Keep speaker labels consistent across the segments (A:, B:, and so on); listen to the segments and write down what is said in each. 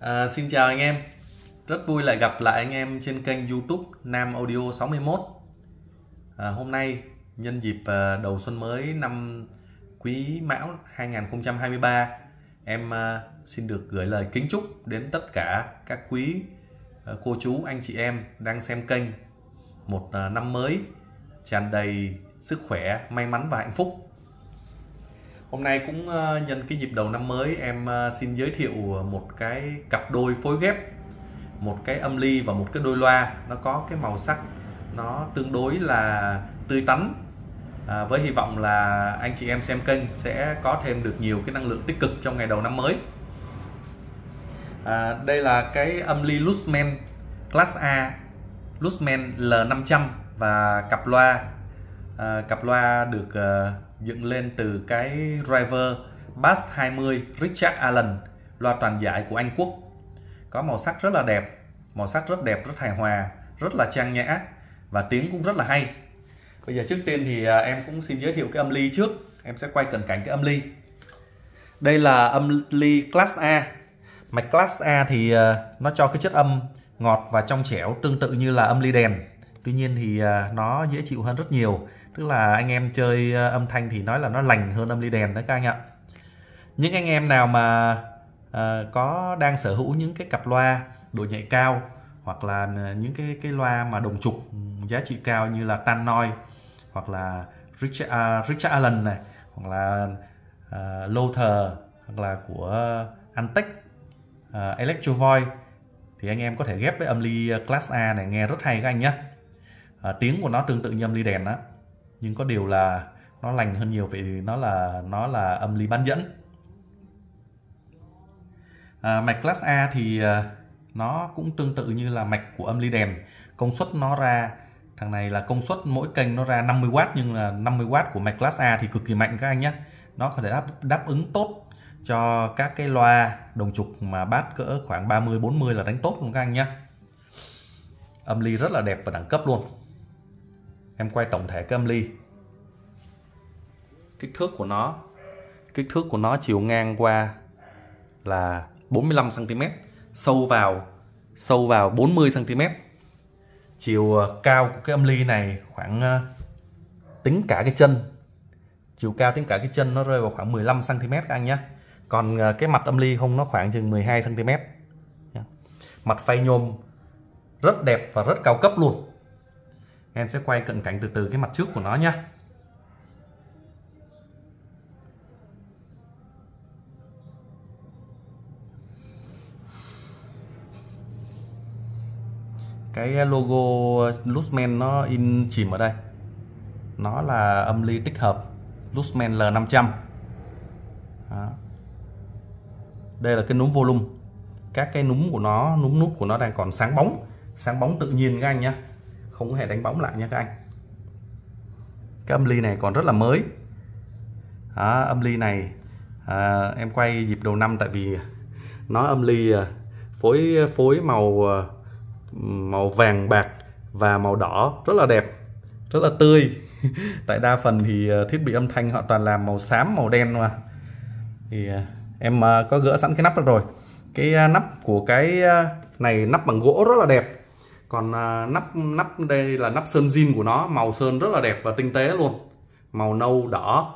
A: À, xin chào anh em. Rất vui lại gặp lại anh em trên kênh youtube Nam Audio 61 à, Hôm nay nhân dịp à, đầu xuân mới năm Quý Mão 2023 Em à, xin được gửi lời kính chúc đến tất cả các quý à, cô chú anh chị em đang xem kênh Một à, năm mới tràn đầy sức khỏe, may mắn và hạnh phúc. Hôm nay cũng ờ, nhân cái dịp đầu năm mới em ờ, xin giới thiệu một cái cặp đôi phối ghép một cái âm ly và một cái đôi loa. Nó có cái màu sắc nó tương đối là tươi tắn. À, với hy vọng là anh chị em xem kênh sẽ có thêm được nhiều cái năng lượng tích cực trong ngày đầu năm mới. À, đây là cái âm ly Lusman Class A Lusman L500 và cặp loa à, cặp loa được uh, dựng lên từ cái driver Bass 20 Richard Allen loa toàn giải của Anh Quốc. Có màu sắc rất là đẹp màu sắc rất đẹp rất hài hòa rất là trang nhã và tiếng cũng rất là hay. Bây giờ trước tiên thì à, em cũng xin giới thiệu cái âm ly trước. Em sẽ quay cận cảnh cái âm ly. Đây là âm ly class A. Mạch class A thì nó cho cái chất âm ngọt và trong trẻo tương tự như là âm ly đèn. Tuy nhiên thì nó dễ chịu hơn rất nhiều tức là anh em chơi ờ, âm thanh thì nói là nó lành hơn âm ly đèn đấy các anh ạ. Những anh em nào mà uh, có đang sở hữu những cái cặp loa độ nhạy cao hoặc là ờ, những cái cái loa mà đồng trục ừ, giá trị cao như là Tannoy hoặc là Richard, uh, Richard Allen này hoặc là uh, Luther hoặc là của Antec uh, Electrovoy thì anh em có thể ghép với âm ly Class A này nghe rất hay các anh nhé uh, tiếng của nó tương tự như âm ly đèn đó nhưng có điều là nó lành hơn nhiều vì nó là nó là âm ly bán dẫn. À, mạch class A thì à, nó cũng tương tự như là mạch của âm ly đèn. Công suất nó ra thằng này là công suất mỗi kênh nó ra 50W nhưng là 50W của mạch class A thì cực kỳ mạnh các anh nhé nó có thể đáp, đáp ứng tốt cho các cái loa đồng trục mà bát cỡ khoảng 30 40 là đánh tốt luôn các anh nhé âm ly rất là đẹp và đẳng cấp luôn em quay tổng thể cái âm ly. Kích thước của nó, kích thước của nó chiều ngang qua là 45 cm sâu vào sâu vào 40 cm chiều ờ, cao của cái âm ly này khoảng ờ, tính cả cái chân. Chiều cao tính cả cái chân nó rơi vào khoảng 15 cm các anh nhé còn ờ, cái mặt âm ly không nó khoảng chừng 12 cm mặt phay nhôm rất đẹp và rất cao cấp luôn em sẽ quay cận cảnh từ từ cái mặt trước của nó nhé cái logo Lusman nó in chìm ở đây. Nó là âm ly tích hợp Lusman L500 Đó. đây là cái núm volume. Các cái núm của nó, núm nút của nó đang còn sáng bóng. Sáng bóng tự nhiên các anh nhé không hề đánh bóng lại nha các anh. Cái âm ly này còn rất là mới. Đó, âm ly này à, em quay dịp đầu năm tại vì nó âm ly à, phối phối màu à, màu vàng bạc và màu đỏ rất là đẹp rất là tươi. Tại đa phần thì à, thiết bị âm thanh họ toàn làm màu xám màu đen mà. Thì em có gỡ sẵn cái nắp rồi. Cái nắp của cái này nắp bằng gỗ rất là đẹp còn à, nắp nắp đây là nắp sơn zin của nó màu sơn rất là đẹp và tinh tế luôn. Màu nâu đỏ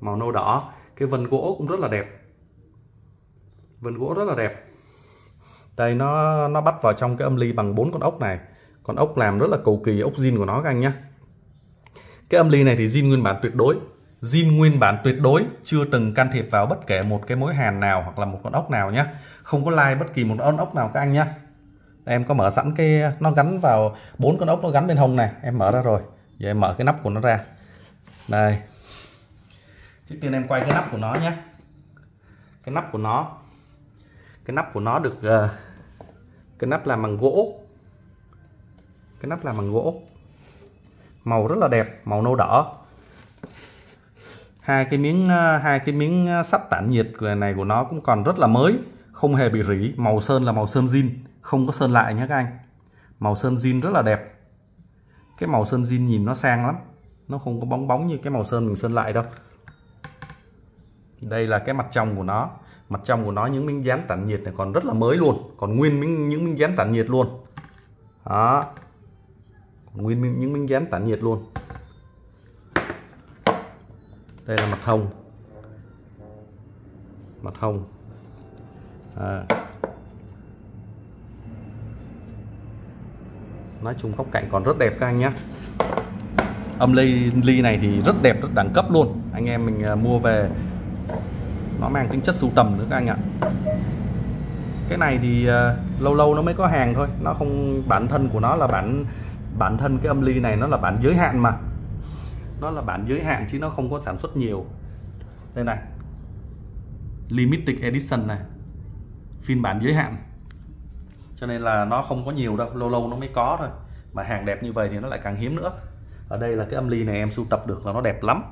A: màu nâu đỏ. Cái vân gỗ cũng rất là đẹp. Vân gỗ rất là đẹp. Đây nó nó bắt vào trong cái âm ly bằng bốn con ốc này. Con ốc làm rất là cầu kỳ ốc zin của nó các anh nhé cái âm ly này thì zin nguyên bản tuyệt đối. Zin nguyên bản tuyệt đối chưa từng can thiệp vào bất kể một cái mối hàn nào hoặc là một con ốc nào nhé không có lai bất kỳ một con ốc nào các anh nhé em có mở sẵn cái nó gắn vào bốn con ốc nó gắn bên hông này. Em mở ra rồi. Giờ em mở cái nắp của nó ra. Đây. Trước tiên em quay cái nắp của nó nhé. Cái nắp của nó. Cái nắp của nó được uh, cái nắp làm bằng gỗ. Cái nắp làm bằng gỗ. Màu rất là đẹp màu nâu đỏ. Hai cái miếng ờ, hai cái miếng ờ, sắt tản nhiệt này của nó cũng còn rất là mới không hề bị rỉ màu sơn là màu sơn zin không có sơn lại nhé các anh. Màu sơn zin rất là đẹp. Cái màu sơn zin nhìn nó sang lắm. Nó không có bóng bóng như cái màu sơn mình sơn lại đâu. Đây là cái mặt trong của nó. Mặt trong của nó những miếng dán tản nhiệt này còn rất là mới luôn. Còn nguyên miếng, những miếng dán tản nhiệt luôn. Đó. Còn nguyên những miếng dán tản nhiệt luôn. Đây là mặt hồng. Mặt hồng. À. nói chung góc cạnh còn rất đẹp các anh nhé âm ly ly này thì rất đẹp rất đẳng cấp luôn. Anh em mình à, mua về nó mang tính chất sưu tầm nữa các anh ạ. Cái này thì uh, lâu lâu nó mới có hàng thôi. Nó không bản thân của nó là bản bản thân cái âm ly này nó là bản giới hạn mà. Nó là bản giới hạn chứ nó không có sản xuất nhiều. Đây này. Limited edition này. Phiên bản giới hạn cho nên là nó không có nhiều đâu lâu lâu nó mới có thôi. Mà hàng đẹp như vậy thì nó lại càng hiếm nữa. Ở đây là cái âm ly này em sưu tập được là nó đẹp lắm.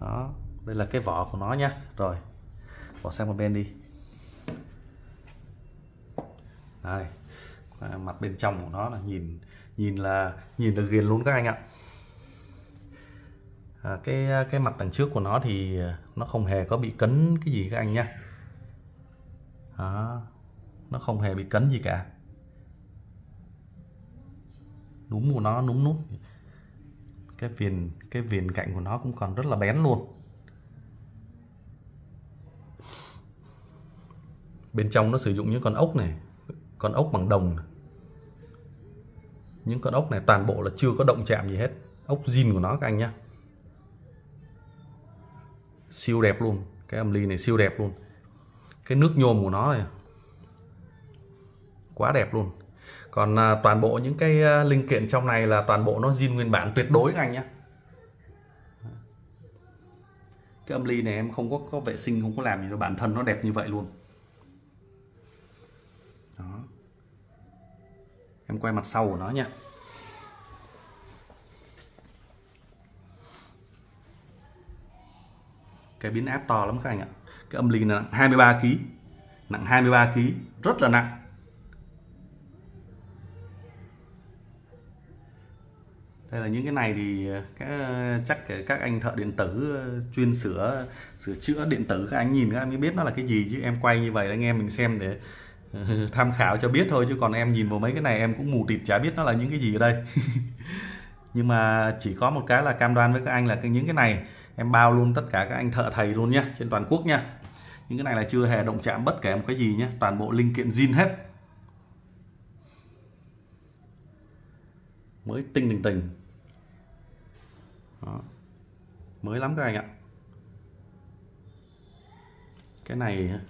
A: Đó đây là cái vỏ của nó nhá rồi bỏ sang một bên đi. Đây mặt bên trong của nó là nhìn nhìn là nhìn được ghiền luôn các anh ạ. À, cái cái mặt đằng trước của nó thì nó không hề có bị cấn cái gì các anh nhá đó nó không hề bị cấn gì cả. Núm của nó, núm nút. Cái viền cái viền cạnh của nó cũng còn rất là bén luôn. Bên trong nó sử dụng những con ốc này, con ốc bằng đồng này. những con ốc này toàn bộ là chưa có động chạm gì hết. Ốc zin của nó các anh nhé siêu đẹp luôn. Cái âm ly này siêu đẹp luôn. Cái nước nhôm của nó này quá đẹp luôn. Còn à, toàn bộ những cái à, linh kiện trong này là toàn bộ nó zin nguyên bản tuyệt đối các anh nhé cái âm ly này em không có có vệ sinh không có làm gì đâu bản thân nó đẹp như vậy luôn. Đó. Em quay mặt sau của nó nha cái biến áp to lắm các anh ạ. Cái âm ly nặng 23 kg nặng 23 kg rất là nặng. Đây là những cái này thì ờ, các, ờ, chắc các anh thợ điện tử ờ, chuyên sửa sửa chữa điện tử các anh nhìn các anh mới biết nó là cái gì chứ em quay như vậy anh em mình xem để tham khảo cho biết thôi. Chứ còn em nhìn vào mấy cái này em cũng mù tịt chả biết nó là những cái gì ở đây. Nhưng mà chỉ có một cái là cam đoan với các anh là cái những cái này em bao luôn tất cả các anh thợ thầy luôn nhá trên toàn quốc nha những cái này là chưa hề động chạm bất kể một cái gì nhé toàn bộ linh kiện zin hết. Mới tinh tình tình. Đó. mới lắm các anh ạ. Cái này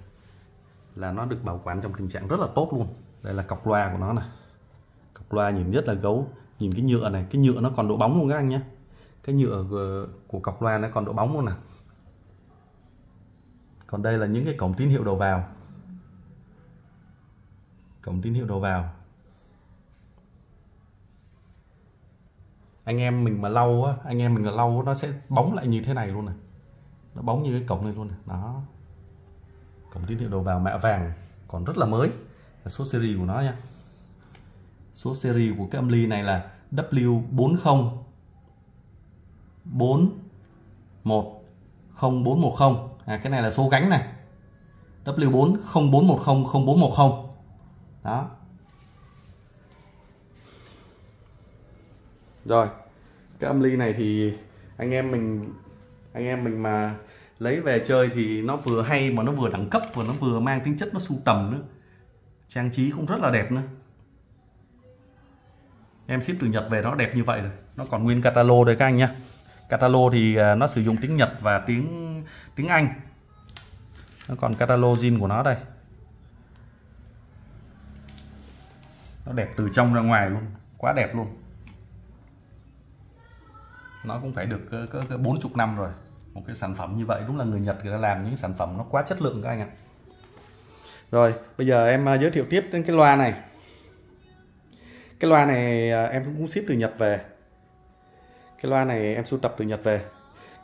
A: là nó được bảo quản trong tình trạng rất là tốt luôn. Đây là cọc loa của nó này. Cọc loa nhìn rất là gấu. Nhìn cái nhựa này, cái nhựa nó còn độ bóng luôn các anh nhé. Cái nhựa ờ, của cọc loa nó còn độ bóng luôn nè. Còn đây là những cái cổng tín hiệu đầu vào. Cổng tín hiệu đầu vào. Anh em mình mà lau á anh em mình mà lau nó sẽ bóng lại như thế này luôn này. Nó bóng như cái cổng này luôn này. Đó. Cổng tín hiệu đầu vào mạ vàng còn rất là mới. Là số series của nó nha. Số series của cái âm ly này là W40 4 1 0410 à, cái này là số gánh này. W4 0410 0410 đó. Rồi cái âm ly này thì anh em mình, anh em mình mà lấy về chơi thì nó vừa hay mà nó vừa đẳng cấp và nó vừa mang tính chất nó sưu tầm nữa. Trang trí cũng rất là đẹp nữa. Em ship từ Nhật về nó đẹp như vậy rồi. Nó còn nguyên catalog đây các anh nhá. Catalog thì à, nó sử dụng tiếng Nhật và tiếng tiếng Anh. Nó còn catalog zin của nó đây. Nó đẹp từ trong ra ngoài luôn. Quá đẹp luôn nó cũng phải được ờ, cỡ cỡ bốn chục năm rồi. Một cái sản phẩm như vậy đúng là người Nhật người ta làm những sản phẩm nó quá chất lượng các anh ạ. Rồi bây giờ em ờ, giới thiệu tiếp đến cái loa này. Cái loa này ờ, em cũng ship từ Nhật về. Cái loa này em sưu tập từ Nhật về.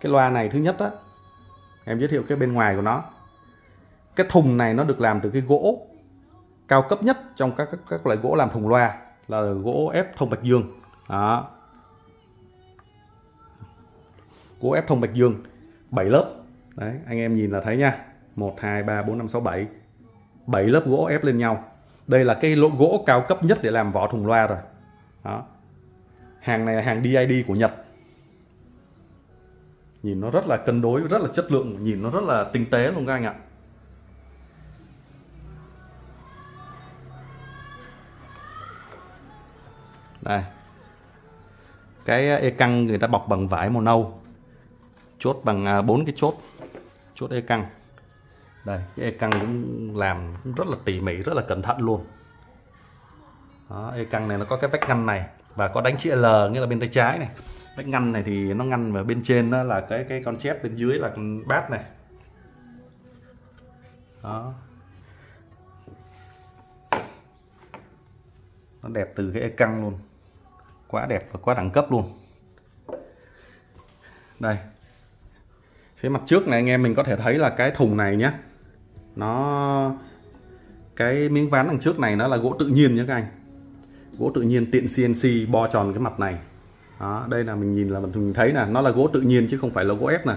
A: Cái loa này thứ nhất á em giới thiệu cái bên ngoài của nó. Cái thùng này nó được làm từ cái gỗ cao cấp nhất trong các các, các loại gỗ làm thùng loa là gỗ ép thông bạch dương. Đó của ép thông bạch dương. 7 lớp. Đấy, anh em nhìn là thấy nha. 1 2 3 4 5 6 7 7 lớp gỗ ép lên nhau. Đây là cái lỗ gỗ cao cấp nhất để làm vỏ thùng loa rồi. Đó. Hàng này là hàng DID của Nhật. Nhìn nó rất là cân đối, rất là chất lượng. Nhìn nó rất là tinh tế luôn các anh ạ. Đây. Cái e căng người ta bọc bằng vải màu nâu chốt bằng à, bốn cái chốt chốt e căng. Đây cái e căng cũng làm rất là tỉ mỉ rất là cẩn thận luôn. Đó, e căng này nó có cái vách ngăn này và có đánh chữ L nghĩa là bên tay trái này. Vách ngăn này thì nó ngăn và bên trên nó là cái cái con chép bên dưới là con bát này. Đó. Nó đẹp từ cái e căng luôn. Quá đẹp và quá đẳng cấp luôn. Đây phía mặt trước này anh em mình có thể thấy là cái thùng này nhé nó cái miếng ván đằng trước này nó là gỗ tự nhiên nhé các anh. Gỗ tự nhiên tiện CNC bo tròn cái mặt này. Đó, đây là mình nhìn là mình thấy là nó là gỗ tự nhiên chứ không phải là gỗ ép nè.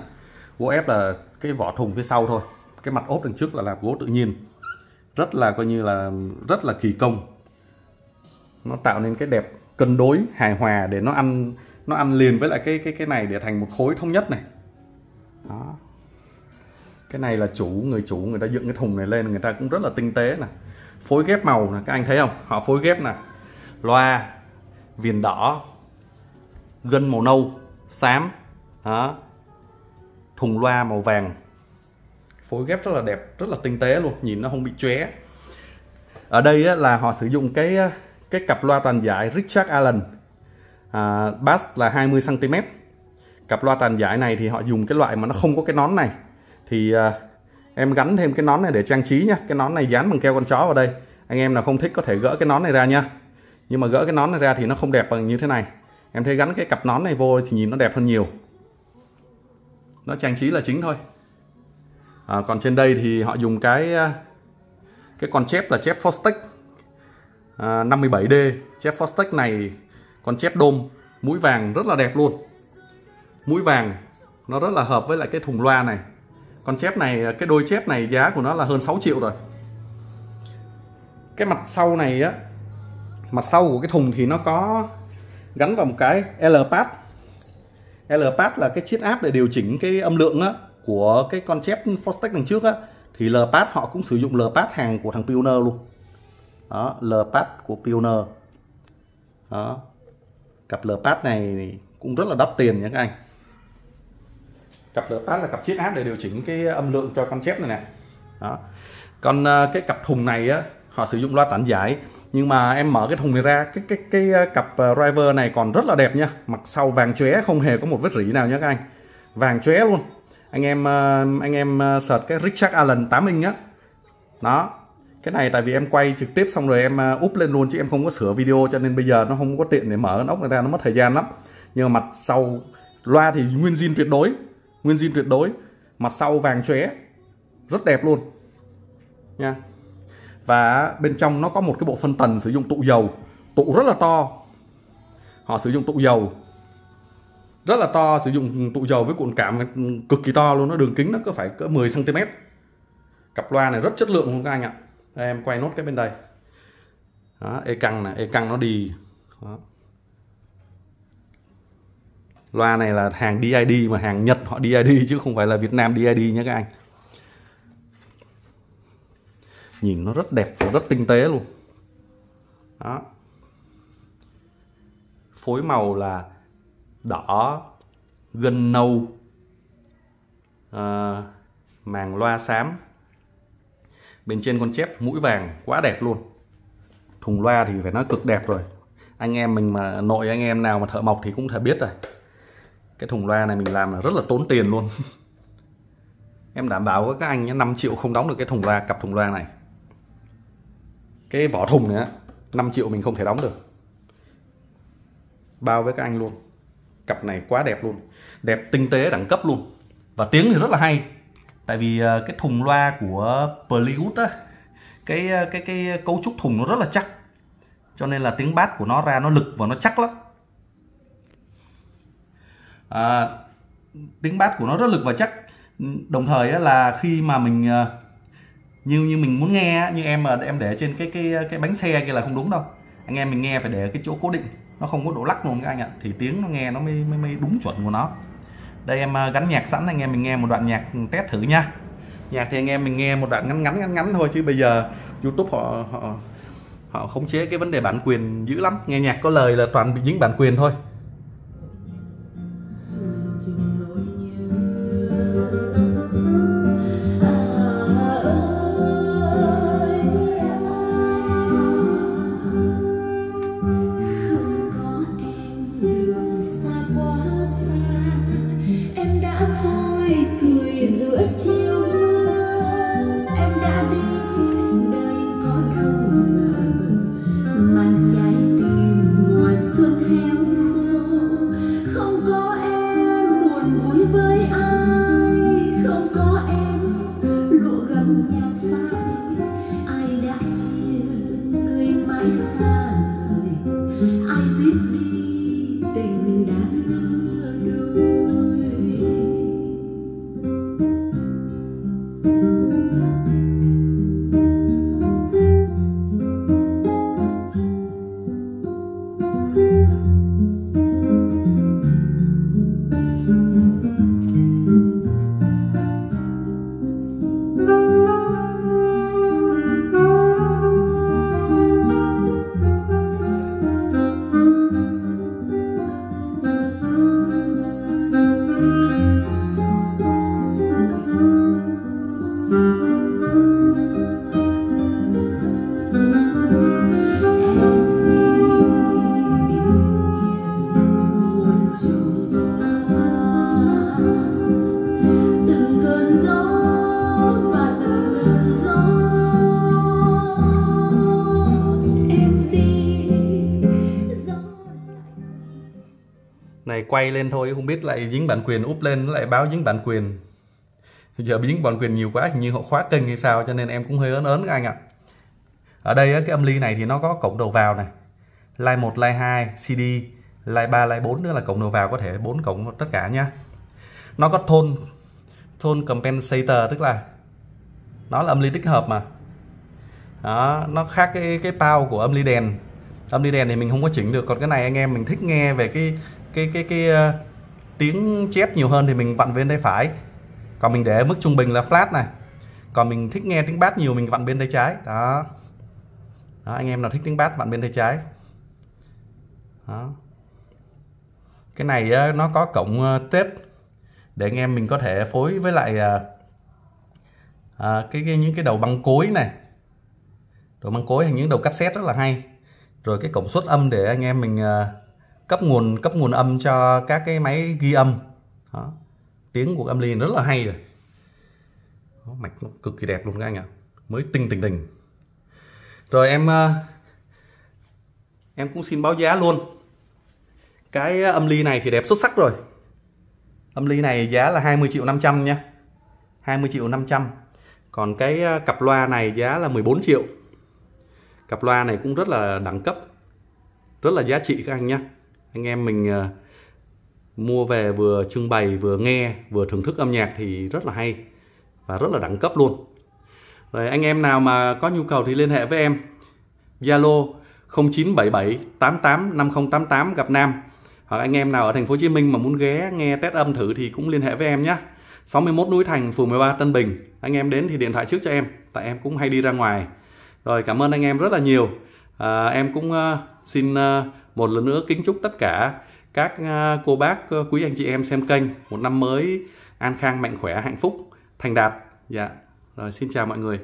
A: Gỗ ép là cái vỏ thùng phía sau thôi. Cái mặt ốp đằng trước là làm gỗ tự nhiên. Rất là coi như là rất là kỳ công. Nó tạo nên cái đẹp cân đối hài hòa để nó ăn nó ăn liền với lại cái cái cái này để thành một khối thống nhất này đó. Cái này là chủ người chủ người ta dựng cái thùng này lên người ta cũng rất là tinh tế nè. Phối ghép màu nè các anh thấy không? Họ phối ghép nè. Loa viền đỏ gân màu nâu xám. Đó. Thùng loa màu vàng. Phối ghép rất là đẹp rất là tinh tế luôn nhìn nó không bị chóe. Ở đây á, là họ sử dụng cái cái cặp loa toàn giải Richard Allen. À, bass là 20 cm cặp loa tràn giải này thì họ dùng cái loại mà nó không có cái nón này. Thì à, em gắn thêm cái nón này để trang trí nhá. Cái nón này dán bằng keo con chó vào đây. Anh em nào không thích có thể gỡ cái nón này ra nhá. Nhưng mà gỡ cái nón này ra thì nó không đẹp bằng như thế này. Em thấy gắn cái cặp nón này vô thì nhìn nó đẹp hơn nhiều. Nó trang trí là chính thôi. À, còn trên đây thì họ dùng cái à, cái con chép là chép Fostec à, 57D chép Fostec này con chép đôm mũi vàng rất là đẹp luôn mũi vàng nó rất là hợp với lại cái thùng loa này. Con chép này cái đôi chép này giá của nó là hơn 6 triệu rồi. Cái mặt sau này á mặt sau của cái thùng thì nó có gắn vào một cái L-pad. L-pad là cái chiết áp để điều chỉnh cái âm lượng á, của cái con chép Fostech đằng trước á. Thì L-pad họ cũng sử dụng L-pad hàng của thằng Pioneer luôn. Đó L-pad của Pioneer. Đó. Cặp L-pad này cũng rất là đắt tiền nha các anh cặp L-pad là cặp chiết áp để điều chỉnh cái âm lượng cho con chép này nè. Đó. Còn à, cái cặp thùng này á, họ sử dụng loa tản giải, nhưng mà em mở cái thùng này ra, cái cái cái à, cặp à, driver này còn rất là đẹp nha. Mặt sau vàng chóe không hề có một vết rỉ nào nhé các anh. Vàng chóe luôn. Anh em anh em search cái Richard Allen 8 inch á. Đó. Cái này tại vì em quay trực tiếp xong rồi em úp lên luôn chứ em không có sửa video cho nên bây giờ nó không có tiện để mở cái ốc này ra, nó mất thời gian lắm. Nhưng mà mặt sau, loa thì nguyên zin tuyệt đối nguyên zin tuyệt đối. Mặt sau vàng chóe. Rất đẹp luôn. Nha. Và bên trong nó có một cái bộ phân tần sử dụng tụ dầu. Tụ rất là to. Họ sử dụng tụ dầu. Rất là to sử dụng tụ dầu với cuộn cảm cực kỳ to luôn. Nó đường kính nó có phải cỡ 10 cm cặp loa này rất chất lượng luôn các anh ạ. Đây, em quay nốt cái bên đây. Đó, e căng này e căng nó đi. Đó loa này là hàng DID mà hàng Nhật họ DID chứ không phải là Việt Nam DID nhé các anh. Nhìn nó rất đẹp và rất tinh tế luôn. Đó. Phối màu là đỏ gân nâu à, màng loa xám. Bên trên con chép mũi vàng quá đẹp luôn. Thùng loa thì phải nói cực đẹp rồi. Anh em mình mà nội anh em nào mà thợ mộc thì cũng thể biết rồi cái thùng loa này mình làm là rất là tốn tiền luôn. Em đảm bảo với các anh nhé 5 triệu không đóng được cái thùng loa, cặp thùng loa này. Cái vỏ thùng này á 5 triệu mình không thể đóng được. Bao với các anh luôn. Cặp này quá đẹp luôn. Đẹp tinh tế đẳng cấp luôn. Và tiếng thì rất là hay. Tại vì ờ, cái thùng loa của Plywood á, cái ờ, cái cái cấu trúc thùng nó rất là chắc. Cho nên là tiếng bass của nó ra nó lực và nó chắc lắm à, tiếng bass của nó rất lực và chắc. Đồng thời là khi mà mình ờ, như như mình muốn nghe như em mà em để trên cái cái cái bánh xe kia là không đúng đâu. Anh em mình nghe phải để cái chỗ cố định nó không có độ lắc luôn các anh ạ. Thì tiếng nó nghe nó mới mới, mới đúng chuẩn của nó. Đây em ờ, gắn nhạc sẵn anh em mình nghe một đoạn nhạc test thử nha. Nhạc thì anh em mình nghe một đoạn ngắn ngắn ngắn ngắn thôi chứ bây giờ YouTube họ họ họ khống chế cái vấn đề bản quyền dữ lắm. Nghe nhạc có lời là toàn bị dính bản quyền thôi. Quay lên thôi, không biết lại dính bản quyền úp lên, lại báo dính bản quyền. Giờ bị dính bản quyền nhiều quá, hình như họ khóa kênh hay sao, cho nên em cũng hơi ớn ớn các anh ạ. Ở đây cái âm ly này thì nó có cổng đầu vào này line 1 line 2 CD line 3 line 4 nữa là cổng đầu vào có thể, bốn cổng tất cả nhá. Nó có thôn thôn compensator, tức là nó là âm ly tích hợp mà. Đó, nó khác cái cái bao của âm ly đèn. Âm ly đèn thì mình không có chỉnh được, còn cái này anh em mình thích nghe về cái cái cái cái uh, tiếng chép nhiều hơn thì mình vặn bên tay phải. Còn mình để mức trung bình là flat này. Còn mình thích nghe tiếng bass nhiều mình vặn bên tay trái. Đó. Đó anh em nào thích tiếng bass vặn bên tay trái. Đó. Cái này uh, nó có cổng ờ, uh, tép để anh em mình có thể phối với lại uh, uh, cái, cái những cái đầu băng cối này. Đầu băng cối hay những đầu cassette rất là hay. Rồi cái cổng suất âm để anh em mình uh, cấp nguồn cấp nguồn âm cho các cái máy ghi âm. Đó. tiếng của âm ly rất là hay rồi. Đó, mạch nó cực kỳ đẹp luôn các anh ạ. Mới tinh tình tình rồi em ờ, em cũng xin báo giá luôn. Cái ờ, âm ly này thì đẹp xuất sắc rồi. Âm ly này giá là 20 triệu 500 nha. 20 triệu 500 còn cái ờ, cặp loa này giá là 14 triệu. Cặp loa này cũng rất là đẳng cấp. Rất là giá trị các anh nhé anh em mình uh, mua về vừa trưng bày vừa nghe vừa thưởng thức âm nhạc thì rất là hay và rất là đẳng cấp luôn. Rồi anh em nào mà có nhu cầu thì liên hệ với em. Zalo 0977 88 5088 gặp Nam. Hoặc anh em nào ở thành phố Hồ Chí Minh mà muốn ghé nghe test âm thử thì cũng liên hệ với em nhé. 61 núi Thành phường 13 Tân Bình. Anh em đến thì điện thoại trước cho em tại em cũng hay đi ra ngoài. Rồi cảm ơn anh em rất là nhiều. À, em cũng uh, xin uh, một lần nữa kính chúc tất cả các à, cô bác ờ, quý anh chị em xem kênh. Một năm mới an khang, mạnh khỏe, hạnh phúc, thành đạt. Dạ. Rồi, xin chào mọi người.